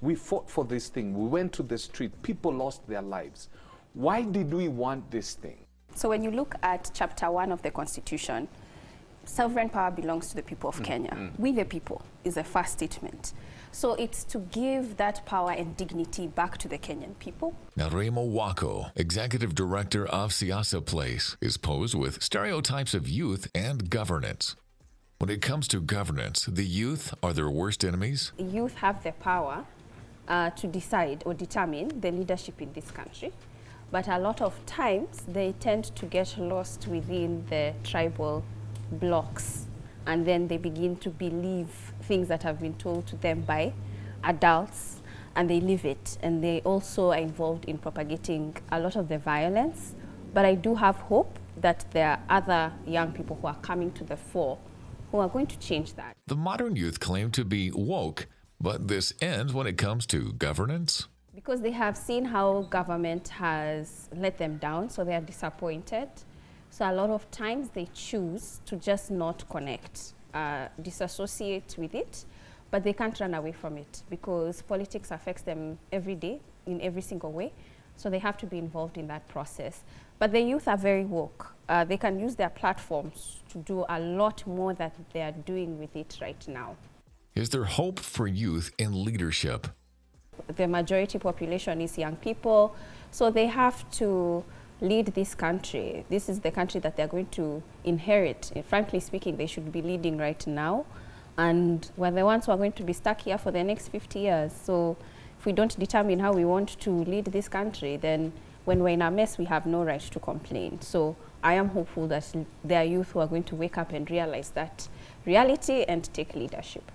We fought for this thing. We went to the street. People lost their lives. Why did we want this thing? So when you look at chapter one of the Constitution, sovereign power belongs to the people of mm, Kenya. Mm. We the people is a first statement. So it's to give that power and dignity back to the Kenyan people. Nerima Wako, executive director of Siasa Place, is posed with stereotypes of youth and governance. When it comes to governance, the youth are their worst enemies. Youth have the power uh, to decide or determine the leadership in this country. But a lot of times they tend to get lost within the tribal blocks and then they begin to believe things that have been told to them by adults and they live it. And they also are involved in propagating a lot of the violence. But i do have hope that there are other young people who are coming to the fore who are going to change that. The modern youth claim to be woke, but this ends when it comes to governance. because they have seen how government has let them down, so they are disappointed. So a lot of times they choose to just not connect, uh, disassociate with it, but they can't run away from it because politics affects them every day in every single way. So they have to be involved in that process. But the youth are very woke. Uh, they can use their platforms to do a lot more that they are doing with it right now. Is there hope for youth in leadership? the majority population is young people, so they have to lead this country. This is the country that they're going to inherit. And frankly speaking, they should be leading right now. And we're the ones who are going to be stuck here for the next 50 years. So if we don't determine how we want to lead this country, then when we're in a mess, we have no right to complain. So I am hopeful that there are youth who are going to wake up and realize that reality and take leadership.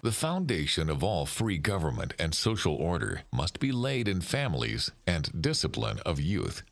The foundation of all free government and social order must be laid in families and discipline of youth.